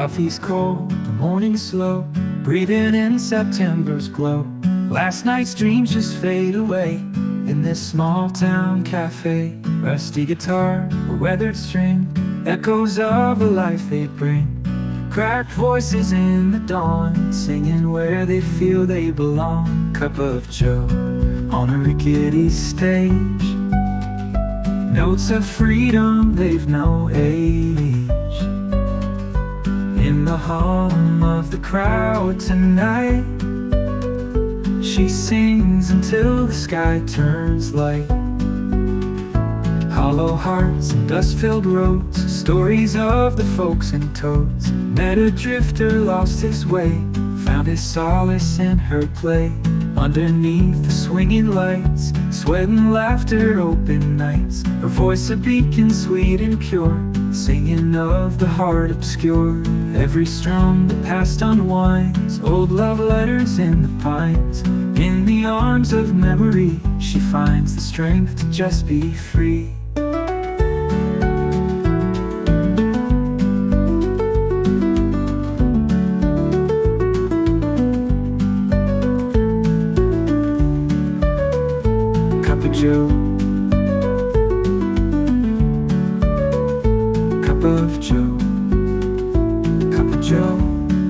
Coffee's cold, the morning's slow, breathing in September's glow. Last night's dreams just fade away in this small town cafe. Rusty guitar, a weathered string, echoes of a life they bring. Cracked voices in the dawn, singing where they feel they belong. Cup of Joe on a rickety stage. Notes of freedom, they've no age. In the hum of the crowd tonight, she sings until the sky turns light. Hollow hearts and dust-filled roads, stories of the folks and toads. Met a drifter, lost his way, found his solace in her play. Underneath the swinging lights, sweat and laughter, open nights. Her voice a beacon, sweet and pure, singing of the heart obscure. Every strum the past unwinds, old love letters in the pines. In the arms of memory, she finds the strength to just be free. Cup of Joe. Cup of Joe. Cup of Joe.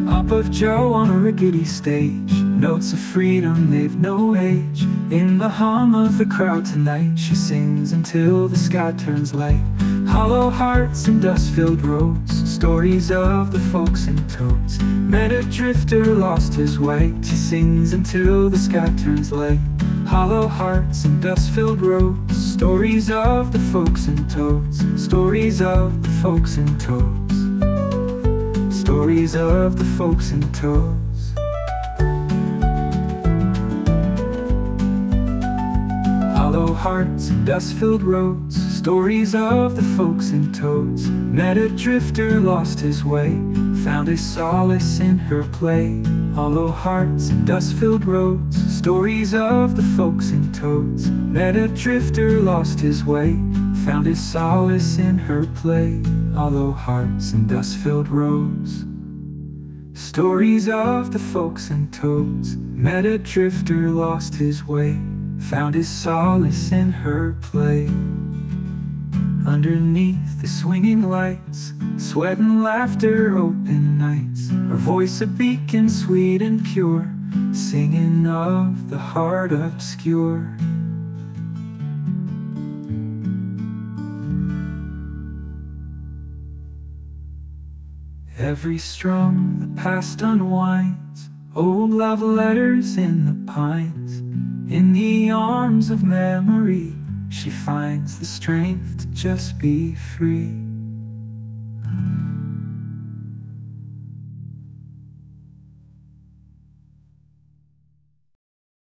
Up of Joe on a rickety stage. Notes of freedom, they've no age. In the hum of the crowd tonight, she sings until the sky turns light. Hollow hearts and dust-filled roads, stories of the folks in toads. Met a drifter, lost his way. She sings until the sky turns light. Hollow hearts and dust-filled roads, stories of the folks and toads. Stories of the folks and toads. Stories of the folks and toads. Hollow hearts and dust-filled roads Stories of the folks and toads Met a drifter, lost his way Found his solace in her play. Hollow hearts and dust-filled roads Stories of the folks in toads. Met a drifter, lost his way. Found his solace in her play. Hollow hearts and dust-filled roads. Stories of the folks in toads. Met a drifter, lost his way. Found his solace in her play Underneath the swinging lights Sweat and laughter, open nights. Her voice a beacon, sweet and pure Singing of the heart obscure. Every strum the past unwinds. Old love letters in the pines In the arms of memory She finds the strength to just be free